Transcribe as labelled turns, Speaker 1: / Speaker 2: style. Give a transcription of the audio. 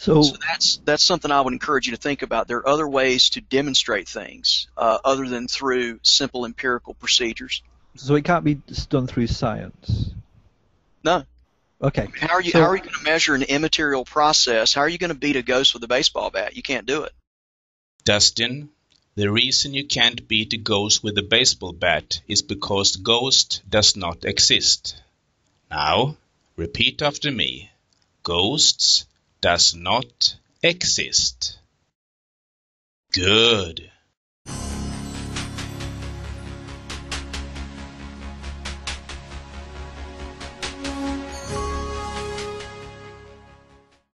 Speaker 1: So,
Speaker 2: So that's that's something I would encourage you to think about. There are other ways to demonstrate things uh, other than through simple empirical procedures.
Speaker 1: so it can't be done through science.
Speaker 2: No.
Speaker 1: Okay.
Speaker 2: How are you
Speaker 1: So-
Speaker 2: how are you going to measure an immaterial process? How are you going to beat a ghost with a baseball bat? You can't do it.
Speaker 3: Dustin, the reason you can't beat a ghost with a baseball bat is because the ghost does not exist. Now, repeat after me. Ghosts does not exist. Good.